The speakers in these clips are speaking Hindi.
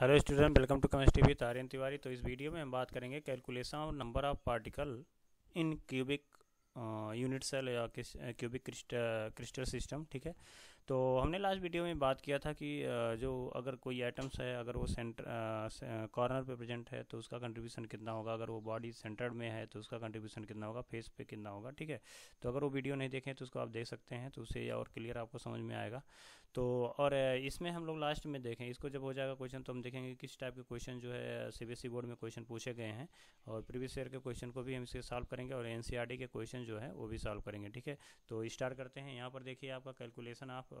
Hello student welcome to chemistry with Aryan Tiwari तो इस वीडियो में हम बात करेंगे कैलकुलेशन और number of particle in cubic unit cell या क्यूबिक क्रिस्टल सिस्टम ठीक है? तो हमने लास्ट वीडियो में बात किया था कि जो अगर कोई आइटम्स है, अगर वो सेंटर कॉर्नर पे प्रेजेंट है तो उसका कंट्रीब्यूशन कितना होगा? अगर वो बॉडी सेंटर्ड में है तो उसका कंट्रीब्यूशन कितना होगा? फेस पे कितना होगा? ठीक है? तो अगर वो वीडियो नहीं देखें तो उसको आप देख सकते हैं तो उससे और क्लियर आपको समझ में आएगा। तो और इसमें हम लोग लास्ट में देखें, इसको जब हो जाएगा क्वेश्चन तो हम देखेंगे किस टाइप के क्वेश्चन जो है सी बोर्ड में क्वेश्चन पूछे गए हैं, और प्रीवियस ईयर के क्वेश्चन को भी हम इसे सॉल्व करेंगे, और एन के क्वेश्चन जो है, वो भी सॉल्व करेंगे, ठीक है? तो स्टार्ट करते हैं। यहाँ पर देखिए आपका कैलकुलेशन आप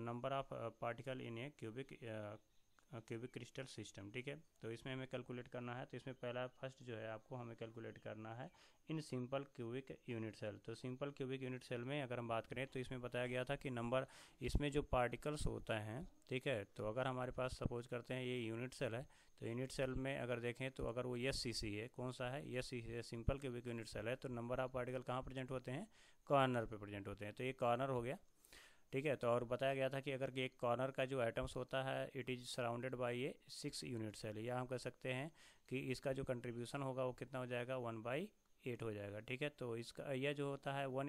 number of particle in a cubic cubic crystal system, ठीक है? तो इसमें हमें कैलकुलेट करना है तो इसमें पहला, फ़र्स्ट जो है, आपको हमें कैलकुलेट करना है in simple cubic unit cell. तो सिंपल क्यूबिक यूनिट सेल में अगर हम बात करें तो इसमें बताया गया था कि नंबर, इसमें जो पार्टिकल्स होता है, ठीक है? तो अगर हमारे पास सपोज़ करते हैं, ये यूनिट सेल है तो यूनिट सेल में अगर देखें तो अगर वो यस सी सी है, कौन सा है? यस सी सी है, सिंपल क्यूबिक यूनिट सेल है। तो नंबर ऑफ़ पार्टिकल कहाँ प्रेजेंट होते हैं? कॉर्नर पे प्रेजेंट होते हैं। तो ये कॉर्नर हो गया ठीक है तो और बताया गया था कि अगर एक कॉर्नर का जो आइटम्स होता है इट इज़ सराउंडेड बाई ये सिक्स यूनिट सेल या हम कह सकते हैं कि इसका जो कंट्रीब्यूशन होगा वो कितना हो जाएगा? वन बाई एट हो जाएगा, ठीक है? तो इसका यह जो होता है, वन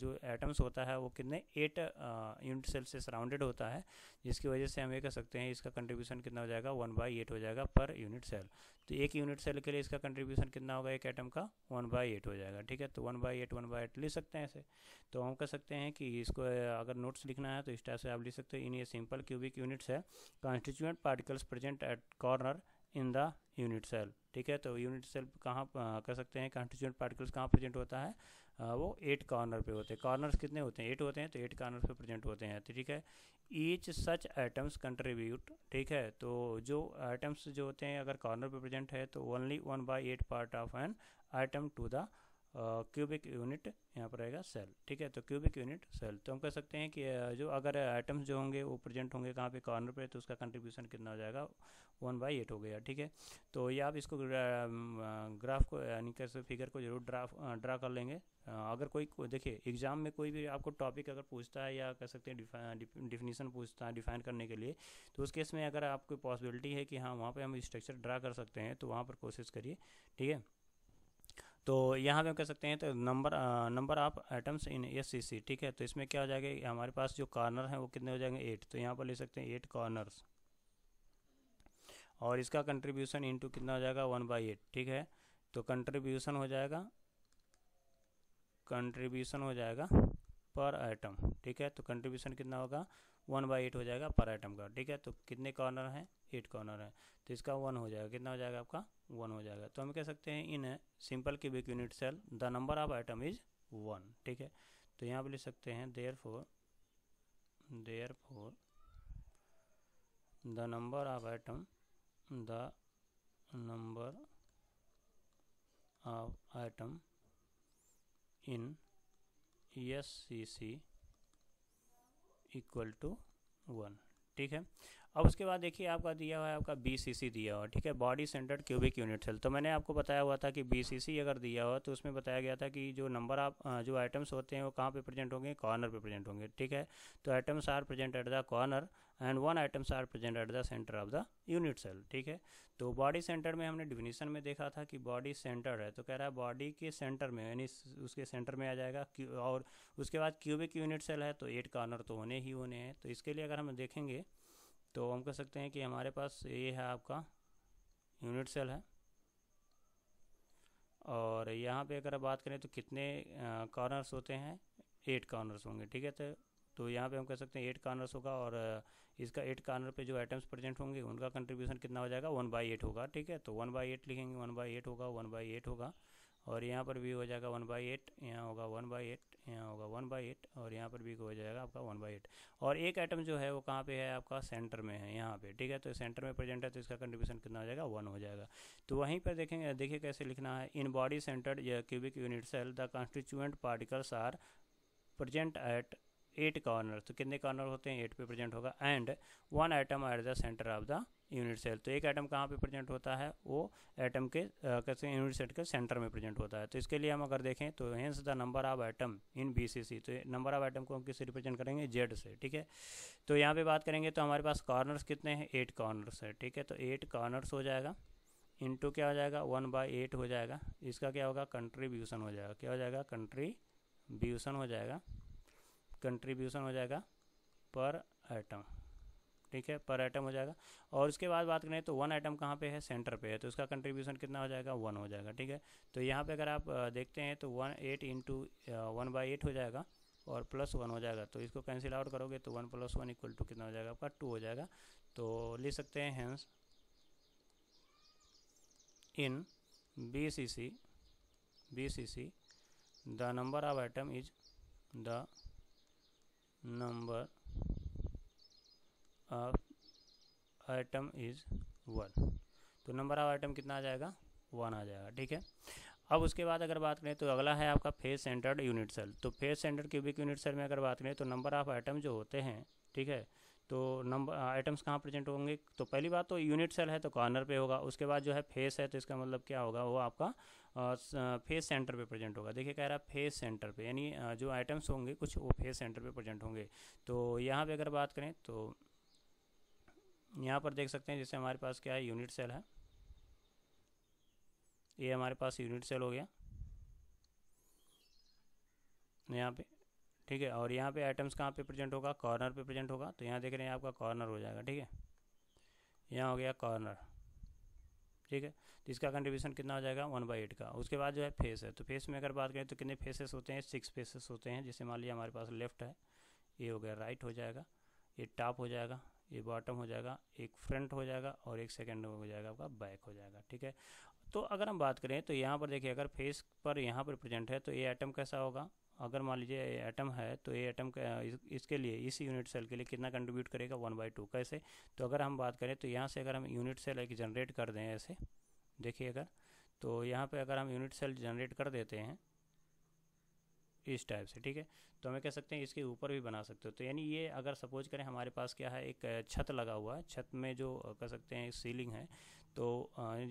जो एटम्स होता है, वो कितने? एट यूनिट सेल से सराउंडेड होता है, जिसकी वजह से हम ये कह सकते हैं, इसका कंट्रीब्यूशन कितना हो जाएगा? वन बाई एट हो जाएगा पर यूनिट सेल। तो एक यूनिट सेल के लिए इसका कंट्रीब्यूशन कितना होगा? एक एटम का, वन बाई एट हो जाएगा, ठीक है? तो one by eight, one by eight लिख सकते हैं ऐसे तो हम कह सकते हैं कि इसको अगर नोट्स लिखना है तो इस टाइप से आप लिख सकते हैं इन ये सिंपल क्यूबिक यूनिट्स है। Constituent particles present at corner in the unit cell ठीक है? तो यूनिट सेल कहाँ कर सकते हैं कॉन्स्टिट्यूंट पार्टिकल्स कहाँ प्रेजेंट होता है? आ, वो एट कॉर्नर पे होते हैं। कॉर्नर्स कितने होते हैं? एट होते हैं तो एट कॉर्नर पे प्रेजेंट होते हैं तो ठीक है? ईच सच आइटम्स कंट्रीब्यूट ठीक है? तो जो आइटम्स जो होते हैं अगर कॉर्नर पे प्रेजेंट है तो only one by eight part of an item to the cubic unit यहाँ पर रहेगा सेल ठीक है? तो क्यूबिक यूनिट सेल तो हम कह सकते हैं कि जो अगर आइटम्स जो होंगे, वो प्रेजेंट होंगे कहाँ पे? कॉर्नर पे तो उसका कंट्रीब्यूशन कितना हो जाएगा? वन बाई एट हो गया, ठीक है? तो ये आप इसको ग्राफ को, यानी कैसे फिगर को ज़रूर ड्रा ड्रा कर लेंगे। अगर कोई देखिए एग्ज़ाम में कोई भी आपको टॉपिक अगर पूछता है या कह सकते हैं डिफिनीसन पूछता है डिफाइन करने के लिए तो उस केस में अगर आपको पॉसिबिलिटी है कि हाँ वहाँ पर हम स्ट्रक्चर ड्रा कर सकते हैं तो वहाँ पर कोशिश करिए, ठीक है? तो यहाँ पे हम कह सकते हैं तो number number of atoms in S C ठीक है? तो इसमें क्या हो जाएगा हमारे पास जो कॉर्नर है, वो कितने हो जाएँगे? एट। तो यहाँ पर ले सकते हैं, एट कॉर्नर्स। और इसका कंट्रीब्यूशन इनटू कितना हो जाएगा? वन बाई एट, ठीक है? तो कंट्रीब्यूशन हो जाएगा, कंट्रीब्यूशन हो जाएगा पर आइटम ठीक है? तो कंट्रीब्यूशन कितना होगा? वन बाई एट हो जाएगा पर आइटम का, ठीक है? तो कितने कॉर्नर हैं? एट कॉर्नर है। तो इसका वन हो जाएगा। कितना हो जाएगा आपका? वन हो जाएगा। तो हम कह सकते हैं in simple cubic unit cell, the number of item is one, ठीक है? तो यहाँ पर लिख सकते हैं therefore therefore the number of item the number of item in S C C equal to one. ठीक है? अब उसके बाद देखिए, आपका दिया हुआ है, आपका बी सी सी दिया हुआ, ठीक है? Body centred cubic unit cell तो मैंने आपको बताया हुआ था कि बी सी सी अगर दिया हुआ तो उसमें बताया गया था कि जो नंबर आप जो आइटम्स होते हैं, वो कहाँ पे प्रेजेंट होंगे? कॉर्नर पे प्रेजेंट होंगे, ठीक है? तो items are present at the corner and one items are present at the centre of the unit cell ठीक है? तो बॉडी सेंटर में हमने डिफिनीशन में देखा था कि बॉडी सेंटर है तो कह रहा है बॉडी के सेंटर में, यानी उसके सेंटर में आ जाएगा और उसके बाद क्यूबिक यूनिट सेल है तो एट कॉर्नर तो होने ही होने हैं। तो इसके लिए अगर हम देखेंगे तो हम कह सकते हैं कि हमारे पास ये है आपका यूनिट सेल है। और यहाँ पे अगर बात करें तो कितने कॉर्नर्स होते हैं? एट कॉर्नर्स होंगे, ठीक है? तो तो यहाँ पे हम कह सकते हैं एट कॉर्नर्स होगा और इसका एट कॉर्नर पे जो आइटम्स प्रेजेंट होंगे, उनका कंट्रीब्यूशन कितना हो जाएगा? वन बाई एट होगा, ठीक है? तो वन बाई एट लिखेंगे वन बाई एट होगा वन बाई एट होगा। और यहाँ पर भी हो जाएगा वन बाई एट यहाँ होगा वन बाई एट यहाँ होगा वन बाई एट और यहाँ पर भी हो जाएगा आपका वन बाई एट और एक आइटम जो है वो कहाँ पे है? आपका सेंटर में है, यहाँ पे, ठीक है? तो सेंटर में प्रेजेंट है तो इसका कंट्रीब्यूशन कितना हो जाएगा? वन हो जाएगा. तो वहीं पर देखेंगे, देखिए कैसे लिखना है. In body centred cubic unit cell the constituent particles are present at eight corner तो कितने कॉर्नर होते हैं? एट पे प्रेजेंट होगा। And one item at the centre of the unit cell तो एक आइटम कहाँ पे प्रेजेंट होता है? वो एटम के कैसे यूनिट सेल के सेंटर में प्रेजेंट होता है। तो इसके लिए हम अगर देखें तो hence the number of item in B C C तो नंबर ऑफ़ आइटम को हम किससे रिप्रेजेंट करेंगे? जेड से, ठीक है? तो यहाँ पे बात करेंगे तो हमारे पास कॉर्नर्स कितने हैं? एट कॉर्नर्स है, ठीक है? तो एट कॉर्नर्स हो जाएगा। इंटू क्या हो जाएगा? वन बाई एट हो जाएगा। इसका क्या होगा? कंट्रीब्यूशन हो जाएगा। क्या हो जाएगा? कंट्रीब्यूशन हो जाएगा। कंट्रीब्यूशन हो जाएगा पर आइटम ठीक है? पर आइटम हो जाएगा। और उसके बाद बात करें तो वन आइटम कहाँ पे है? सेंटर पे है। तो उसका कंट्रीब्यूशन कितना हो जाएगा? वन हो जाएगा, ठीक है? तो यहाँ पे अगर आप देखते हैं तो one eight into one by eight हो जाएगा और प्लस वन हो जाएगा। तो इसको कैंसिल आउट करोगे तो one plus one equal to कितना हो जाएगा? आपका टू हो जाएगा। तो लिख सकते हैं hence in B C C B C C the number of item is the number of item is one तो नंबर ऑफ़ आइटम कितना आ जाएगा? वन आ जाएगा, ठीक है? अब उसके बाद अगर बात करें तो अगला है आपका फेस सेंटर्ड यूनिट सेल तो face centred cubic unit cell में अगर बात करें तो नंबर ऑफ़ आइटम जो होते हैं, ठीक है तो नंबर आइटम्स कहाँ प्रेजेंट होंगे? तो पहली बात तो यूनिट सेल है तो कॉर्नर पे होगा। उसके बाद जो है फेस है तो इसका मतलब क्या होगा? वो आपका फेस सेंटर पे प्रेजेंट होगा। देखिए कह रहा है फेस सेंटर पे, यानी जो आइटम्स होंगे कुछ वो फेस सेंटर पे प्रेजेंट होंगे। तो यहाँ पे अगर बात करें तो यहाँ पर देख सकते हैं, जैसे हमारे पास क्या है? यूनिट सेल है। ये हमारे पास यूनिट सेल हो गया। यहाँ पे। ठीक है, और यहाँ पे आइटम्स कहाँ पे प्रेजेंट होगा? कॉर्नर पे प्रेजेंट होगा। तो यहाँ देख रहे हैं आपका कॉर्नर हो जाएगा, ठीक है? यहाँ हो गया कॉर्नर ठीक है? तो इसका कंट्रीब्यूशन कितना हो जाएगा? वन बाई एट का। उसके बाद जो है फेस है। तो फेस में अगर बात करें तो कितने फेसेस होते हैं? सिक्स फेसेस होते हैं। जैसे मान लिया हमारे पास लेफ़्ट है, ये हो गया राइट हो जाएगा, ये टॉप हो जाएगा, ये बॉटम हो जाएगा, एक फ्रंट हो जाएगा और एक सेकेंड हो जाएगा, आपका बैक हो जाएगा, ठीक है? तो अगर हम बात करें तो यहाँ पर देखिए, अगर फेस पर यहाँ पर प्रेजेंट है तो ये आइटम कैसा होगा? अगर मान लीजिए एटम है तो ये एटम इस, इसके लिए इस यूनिट सेल के लिए कितना कंट्रीब्यूट करेगा? वन बाई टू कैसे? तो अगर हम बात करें तो यहाँ से अगर हम यूनिट सेल एक जनरेट कर दें ऐसे देखिए अगर तो यहाँ पे अगर हम यूनिट सेल जनरेट कर देते हैं इस टाइप से ठीक है? तो हमें कह सकते हैं इसके ऊपर भी बना सकते हो। तो यानी ये अगर सपोज़ करें हमारे पास क्या है एक छत लगा हुआ है। छत में जो कह सकते हैं सीलिंग है तो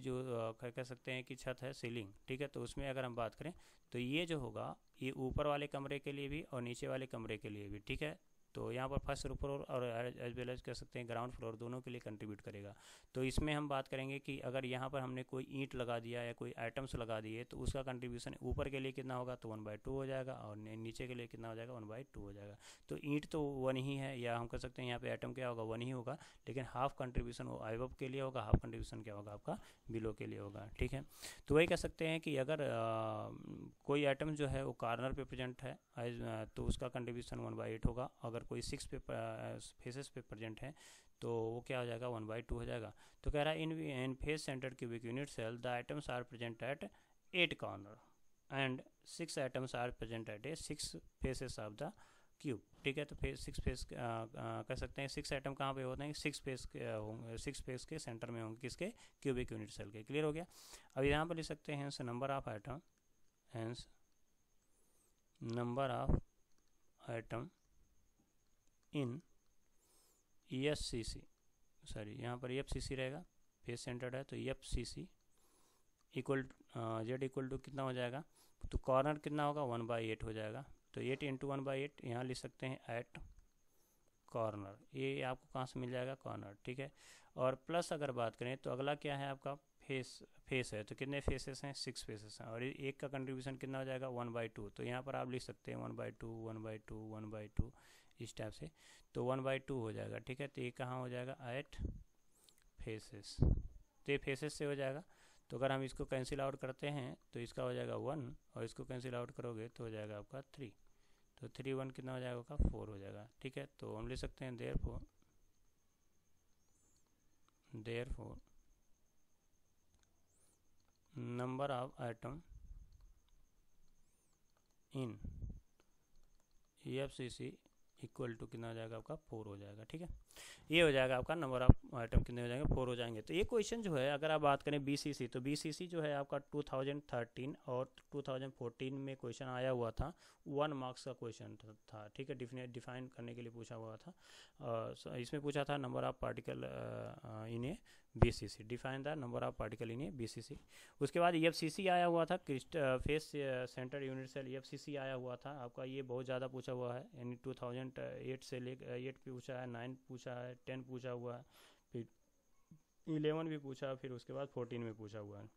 जो कह सकते हैं कि छत है सीलिंग ठीक है? तो उसमें अगर हम बात करें तो ये जो होगा ये ऊपर वाले कमरे के लिए भी और नीचे वाले कमरे के लिए भी, ठीक है? तो यहाँ पर फ़र्स्ट फ्लोर और एज वेल एज कह सकते हैं ग्राउंड फ्लोर दोनों के लिए कंट्रीब्यूट करेगा। तो इसमें हम बात करेंगे कि अगर यहाँ पर हमने कोई ईंट लगा दिया या कोई आइटम्स लगा दिए तो उसका कंट्रीब्यूशन ऊपर के लिए कितना होगा? तो वन बाई टू हो जाएगा और नीचे के लिए कितना हो जाएगा? वन बाई टू हो जाएगा। तो ईंट तो वन ही है या हम कह सकते हैं यहाँ पे आइटम क्या होगा? वन ही होगा, लेकिन हाफ़ कंट्रीब्यूशन वो आइवअप के लिए होगा हाफ़ कंट्रीब्यूशन क्या होगा? आपका बिलो के लिए होगा, ठीक है? तो वही कह सकते हैं कि अगर कोई आइटम जो है वो कार्नर पे प्रेजेंट है तो उसका कंट्रीब्यूशन वन बाई एट होगा। अगर कोई सिक्स पे फेसेस पे प्रेजेंट है तो वो क्या हो जाएगा? वन बाई टू हो जाएगा। तो कह रहा है in in face centre cubic unit cell the items are present at eight corner and six items are present at a six faces of the cube ठीक है? तो फेस सिक्स फेस कह सकते हैं सिक्स आइटम कहाँ पे होते हैं? सिक्स फेस होंगे सिक्स फेस के सेंटर में होंगे, किसके? क्यूबिक यूनिट सेल के। क्लियर हो गया? अब यहाँ पर लिख सकते हैं number of item hence number of item in E S C C sorry यहाँ पर एफ़ सी सी रहेगा, फेस सेंटर्ड है तो F C C equal Z equal to कितना हो जाएगा? तो कॉर्नर कितना होगा? वन बाई एट हो जाएगा। तो eight into one by eight यहाँ लिख सकते हैं एट कॉर्नर ये आपको कहाँ से मिल जाएगा? कॉर्नर ठीक है? और प्लस अगर बात करें तो अगला क्या है आपका? फेस फेस है। तो कितने फेसेस हैं? सिक्स फेसेस हैं। और एक का कंट्रीब्यूशन कितना हो जाएगा? वन बाई टू तो यहाँ पर आप लिख सकते हैं one by two one by two one by two इस टाइप से तो वन बाई टू हो जाएगा, ठीक है? तो ये कहाँ हो जाएगा? एट फेसेस तो ये फेसेस से हो जाएगा तो अगर हम इसको कैंसिल आउट करते हैं तो इसका हो जाएगा वन और इसको कैंसिल आउट करोगे तो हो जाएगा आपका थ्री तो थ्री वन कितना हो जाएगा आपका? फोर हो जाएगा, ठीक है? तो हम ले सकते हैं therefore therefore number of item in F C C equal to कितना हो जाएगा आपका फोर हो जाएगा ठीक है? ये हो जाएगा आपका नंबर ऑफ़ आइटम कितने हो जाएँगे? फोर हो जाएँगे। तो ये क्वेश्चन जो है अगर आप बात करें बीसीसी तो बीसीसी जो है आपका 2013 और 2014 में क्वेश्चन आया हुआ था। वन मार्क्स का क्वेश्चन था ठीक है? डिफिनेट डिफाइन करने के लिए पूछा हुआ था। uh, इसमें पूछा था number of particle in a B C C define the number of particle in a B C C उसके बाद एफ़ सी सी आया हुआ था Christ face centre unit cell F C C आया हुआ था। आपका ये बहुत ज़्यादा पूछा हुआ है। यानी टू थाउज़ेंड एट से ले एट पूछा है नाइन पूछा है टेन पूछा हुआ है फिर इलेवन भी पूछा, फिर उसके बाद फोर्टीन में पूछा हुआ। है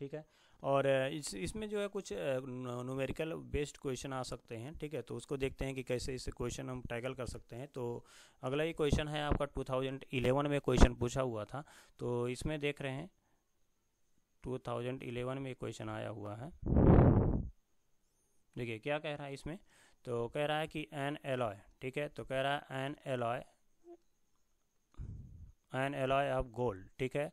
ठीक है? और इस, इसमें जो है कुछ न्यूमेरिकल बेस्ड क्वेश्चन आ सकते हैं, ठीक है? तो उसको देखते हैं कि कैसे इस क्वेश्चन हम टैकल कर सकते हैं। तो अगला ही क्वेश्चन है आपका 2011 में क्वेश्चन पूछा हुआ था। तो इसमें देख रहे हैं 2011 में क्वेश्चन आया हुआ है। देखिए, क्या कह रहा है इसमें? तो कह रहा है कि एन एलॉय ठीक है? तो कह रहा है an alloy an alloy of gold ठीक है?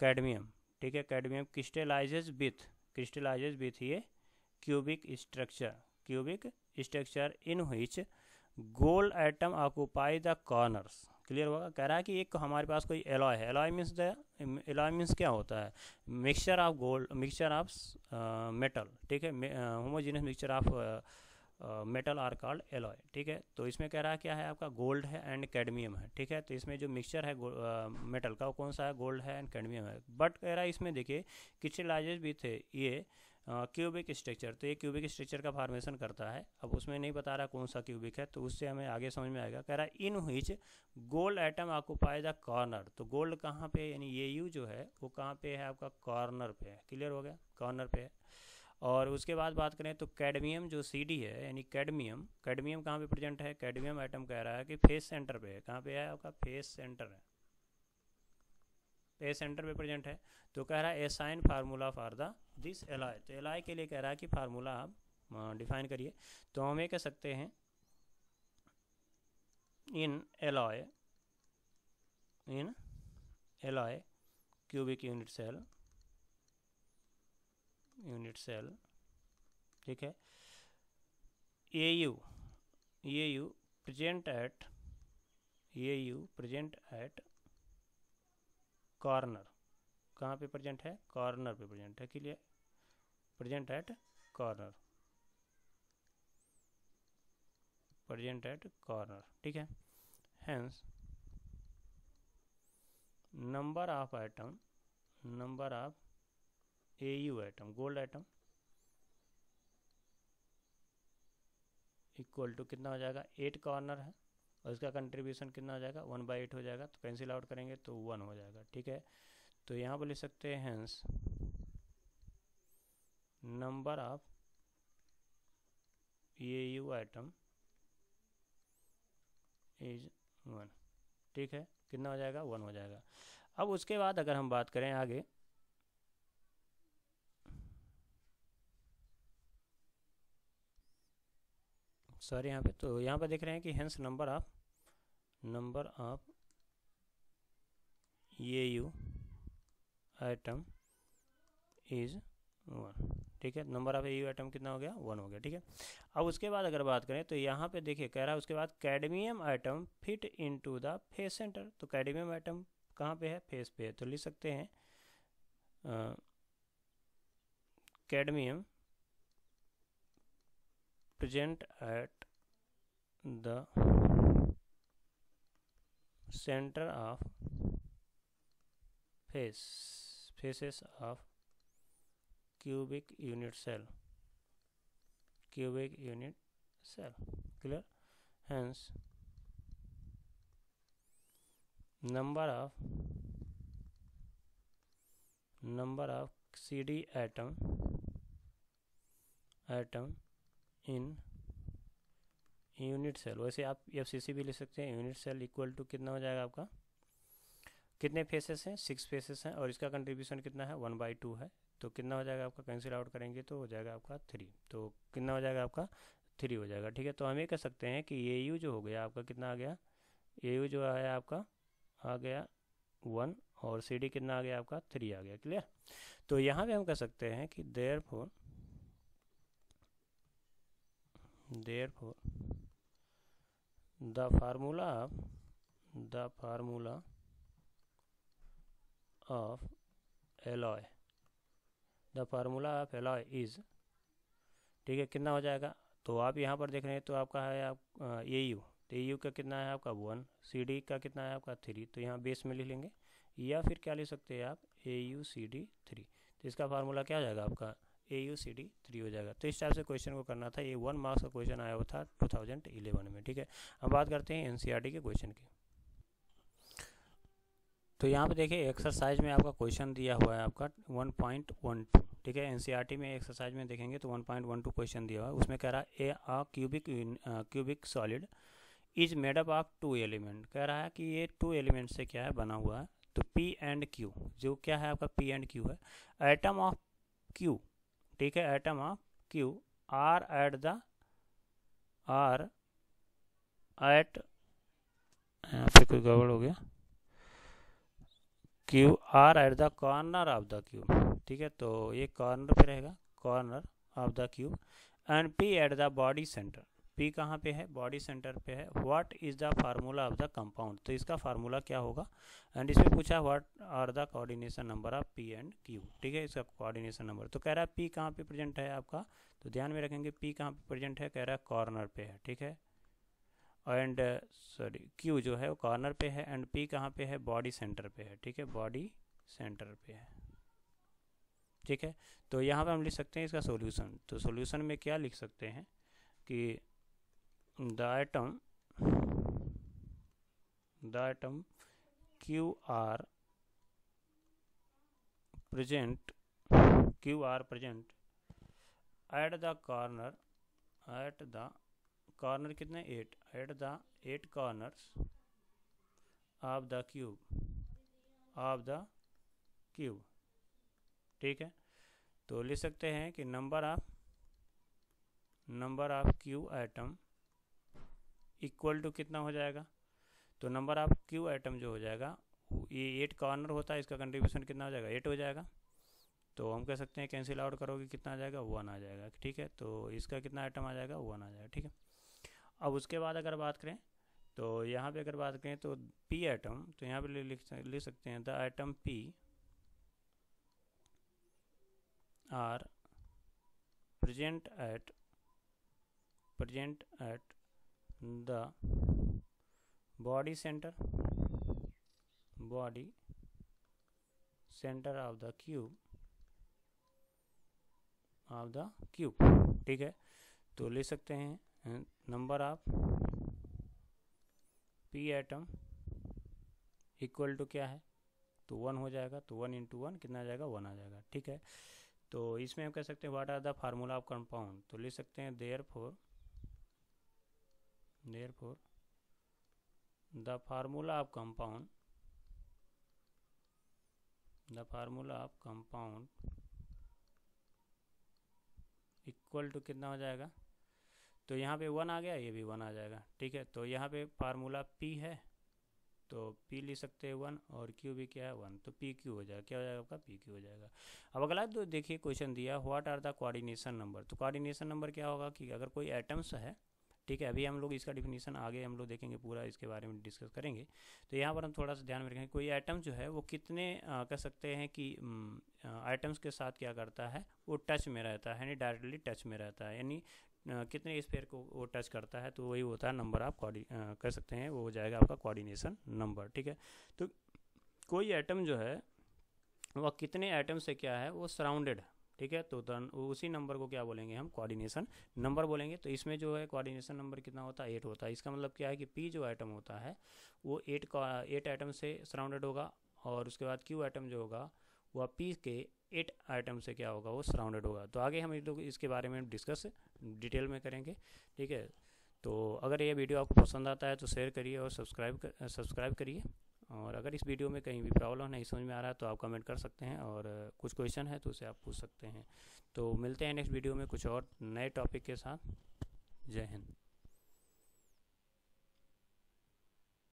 कैडमियम ठीक है? Cadmium crystallises with crystallises with ये cubic structure cubic structure in which gold atom occupy the corners clear होगा? कह रहा है कि एक हमारे पास कोई एलॉय है। Alloy means the alloy means क्या होता है? Mixture of gold mixture of metal ठीक है? Homogeneous mixture of metal are called alloy ठीक है? तो इसमें कह रहा है क्या है आपका? गोल्ड है एंड कैडमियम है ठीक है? तो इसमें जो मिक्सचर है मेटल uh, का वो कौन सा है? गोल्ड है एंड कैडमियम है। बट कह रहा है इसमें देखिए क्रिस्टलाइजेज भी थे ये क्यूबिक uh, स्ट्रक्चर तो ये क्यूबिक स्ट्रक्चर का फॉर्मेशन करता है। अब उसमें नहीं बता रहा कौन सा क्यूबिक है तो उससे हमें आगे समझ में आएगा। कह रहा है in which gold atom occupy the corner तो गोल्ड कहाँ पे यानी ये यू जो है वो कहाँ पे है आपका? कॉर्नर पे है। क्लियर हो गया? कॉर्नर पे है। और उसके बाद बात करें तो कैडमियम जो सीडी है, यानी कैडमियम कैडमियम कहाँ पे प्रेजेंट है? कैडमियम आइटम कह रहा है कि फेस सेंटर पे है। कहाँ पे है? आपका फेस सेंटर है। फेस सेंटर पे प्रेजेंट है। तो कह रहा है assign formula for the this alloy तो एलाई के लिए कह रहा है कि फार्मूला आप डिफाइन करिए। तो हम ये कह सकते हैं in alloy in alloy cubic unit cell unit cell, ठीक है? A U A U present at A U present at corner कहाँ पे प्रेजेंट है? कॉर्नर पे प्रेजेंट है clear present at corner present at corner ठीक है? Hence number of atom number of U atom gold atom equal to कितना हो जाएगा? एट कॉर्नर है, और इसका कंट्रीब्यूशन कितना हो जाएगा? वन बाई एट हो जाएगा तो कैंसिल आउट करेंगे तो वन हो जाएगा, ठीक है? तो यहाँ पर लिख सकते हैं hence number of A U atom is one ठीक है? कितना हो जाएगा? वन हो जाएगा। अब उसके बाद अगर हम बात करें आगे सॉरी, यहाँ पे तो यहाँ पे देख रहे हैं कि hence number of number of A U atom is one ठीक है? Number of A U atom कितना हो गया? वन हो गया, ठीक है? अब उसके बाद अगर बात करें तो यहाँ पे देखिए, कह रहा है उसके बाद cadmium atom fit into the face centre तो कैडमियम आइटम कहाँ पे है? फेस पे है। तो लिख सकते हैं cadmium present at the center of face faces of cubic unit cell. Cubic unit cell. Clear? Hence number of number of cd atom atom in unit cell, वैसे आप एफ़ सी सी भी ले सकते हैं। यूनिट सेल इक्वल टू कितना हो जाएगा आपका? कितने फेसेस हैं? सिक्स फेसेस हैं और इसका कंट्रीब्यूशन कितना है? वन बाई टू है। तो कितना हो जाएगा आपका? कैंसिल आउट करेंगे तो हो जाएगा आपका थ्री तो कितना हो जाएगा आपका? थ्री हो जाएगा। ठीक है तो हम ये कह सकते हैं कि ए यू जो हो गया, आपका कितना आ गया? ए यू जो आया आपका, आ गया वन और सी डी कितना आ गया आपका? थ्री आ गया। क्लियर तो यहाँ पे हम कह सकते हैं कि therefore therefore the formula of the formula of alloy. The formula of alloy is, ठीक है, कितना हो जाएगा? तो आप यहाँ पर देख रहे हैं तो आपका है आप ए यू तो ए यू का कितना है आपका? वन। सी डी का कितना है आपका? थ्री। तो यहाँ बेस में लिख लेंगे। या फिर क्या ले सकते हैं आप? A U C D three तो इसका फार्मूला क्या हो जाएगा आपका? A U C D three हो जाएगा। तो इस टाइप से क्वेश्चन को करना था। ये वन मार्क्स का क्वेश्चन आया हुआ था टू थाउज़ेंड इलेवन में, ठीक है? अब बात करते हैं एन सी आर टी के क्वेश्चन की। तो यहाँ पे देखिए एक्सरसाइज में आपका क्वेश्चन दिया हुआ है आपका वन पॉइंट वन टू ठीक है? एनसीईआरटी में एक्सरसाइज में देखेंगे तो one point one two question दिया हुआ है। उसमें कह रहा है a uh cubic cubic solid is made up of two element कह रहा है कि ये टू एलिमेंट से क्या है? बना हुआ है। तो पी एंड क्यू जो क्या है आपका पी एंड क्यू है? एटम ऑफ़ क्यू ठीक है atom of Q are at the are at यहाँ पे कोई गड़बड़ हो गया। Q are at the corner of the cube ठीक है तो ये कॉर्नर पे रहेगा corner of the cube and P at the body centre P कहाँ पे है? बॉडी सेंटर पे है। What is the formula of the compound तो इसका फार्मूला क्या होगा? एंड इसमें पूछा what are the coordination number of P and Q ठीक है, इसका कोऑर्डिनेशन नंबर तो कह रहा है पी कहाँ पे प्रेजेंट है आपका? तो ध्यान में रखेंगे पी कहाँ पे प्रेजेंट है? कह रहा है कॉर्नर पे है। ठीक है? एंड सॉरी क्यू जो है वो कॉर्नर पे है एंड पी कहाँ पे है? बॉडी सेंटर पे है। ठीक है? बॉडी सेंटर पे है। ठीक है? तो यहाँ पे हम लिख सकते हैं इसका सॉल्यूशन तो सॉल्यूशन में क्या लिख सकते हैं? कि atom the atom Q are present are present at the corner, at the corner कितने? At at the at corners of the cube of the cube ठीक है? तो लिख सकते हैं कि number of number of Q atom equal to कितना हो जाएगा? तो नंबर ऑफ़ क्यू आइटम जो हो जाएगा ये एट कॉर्नर होता है, इसका कंट्रीब्यूशन कितना हो जाएगा? एट हो जाएगा। तो हम कह सकते हैं कैंसिल आउट करोगे, कितना आ जाएगा? वन आ जाएगा, ठीक है? तो इसका कितना आइटम आ जाएगा? वन आ जाएगा, ठीक है? अब उसके बाद अगर बात करें तो यहाँ पे अगर बात करें तो पी आइटम तो यहाँ पे लिख लिख सकते हैं। The atom P are present at present at the body centre body centre of the cube, of the cube, ठीक है? तो ले सकते हैं number of P atom equal to क्या है? तो वन हो जाएगा तो वन इंटू वन कितना आ जाएगा? वन आ जाएगा, ठीक है? तो इसमें हम कह सकते हैं what are the formula of compound तो ले सकते हैं therefore for the formula of compound the formula of compound equal to कितना हो जाएगा? तो यहाँ पे वन आ गया, ये भी वन आ जाएगा, ठीक है? तो यहाँ पे फार्मूला पी है तो पी ले सकते हैं वन और क्यू भी क्या है? वन तो पी क्यू हो जाएगा। क्या हो जाएगा आपका? पी क्यू हो जाएगा। अब अगला तो देखिए क्वेश्चन दिया what are the coordination number तो कोऑर्डिनेशन नंबर क्या होगा कि अगर कोई एटम्स है ठीक है, अभी हम लोग इसका डिफिनीसन आगे हम लोग देखेंगे, पूरा इसके बारे में डिस्कस करेंगे। तो यहाँ पर हम थोड़ा सा ध्यान में रखेंगे, कोई आइटम जो है वो कितने कह सकते हैं कि आइटम्स के साथ क्या करता है, वो टच में रहता है, यानी डायरेक्टली टच में रहता है, यानी कितने स्पेयर को वो टच करता है तो वही होता है नंबर आप कह सकते हैं, वो हो जाएगा आपका कोऑर्डिनेशन नंबर ठीक है। तो कोई आइटम जो है, वह कितने आइटम से क्या है, वो सराउंडेड ठीक है? तो उसी नंबर को क्या बोलेंगे हम? कोऑर्डिनेशन नंबर बोलेंगे। तो इसमें जो है कोऑर्डिनेशन नंबर कितना होता है? एट होता है। इसका मतलब क्या है कि पी जो आइटम होता है वो एट एट आइटम से सराउंडेड होगा और उसके बाद क्यू आइटम जो होगा वह पी के एट आइटम से क्या होगा? वो सराउंडेड होगा। तो आगे हम इसके बारे में डिस्कस डिटेल में करेंगे। ठीक है? तो अगर ये वीडियो आपको पसंद आता है तो शेयर करिए और सब्सक्राइब कर, सब्सक्राइब करिए। और अगर इस वीडियो में कहीं भी प्रॉब्लम नहीं समझ में आ रहा है तो आप कमेंट कर सकते हैं और कुछ क्वेश्चन है तो उसे आप पूछ सकते हैं। तो मिलते हैं नेक्स्ट वीडियो में कुछ और नए टॉपिक के साथ। जय हिंद।